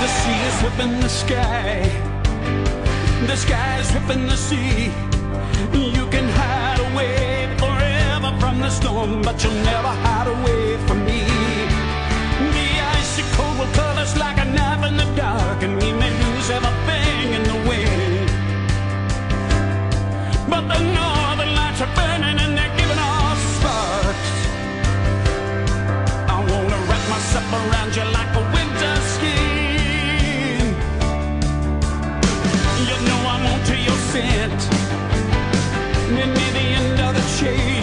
The sea is whipping the sky. The sky is whipping the sea. You can hide away forever from the storm, but you'll never hide away from me. The icicle will cut us like a knife in the dark, and we may lose everything in the wind. But the northern lights are burning and they're giving us sparks. I wanna wrap myself around you like a winter skin. descent. Near the end of the chase.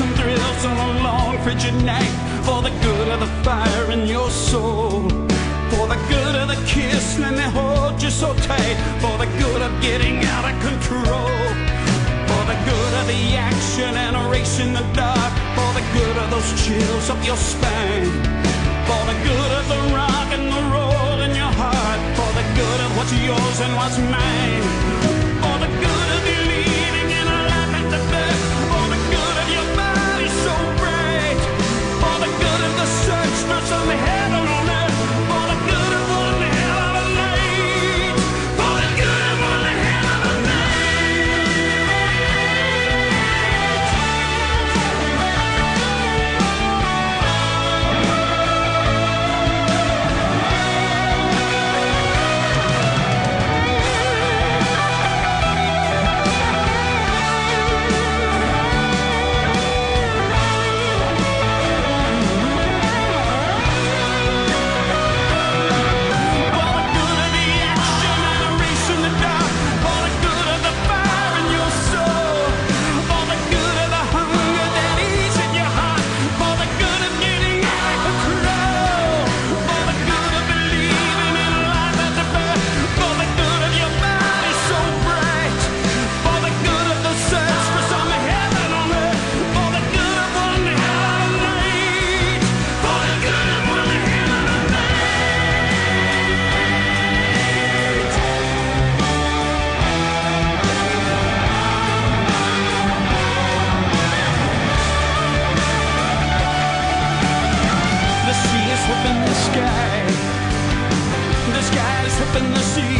and thrills on a long frigid night. For the good of the fire in your soul. For the good of the kiss let they hold you so tight. For the good of getting out of control. For the good of the action and erasing the dark. For the good of those chills up your spine. For the good of the rock and the roll in your heart. For the good of what's yours and what's mine. up in the sea.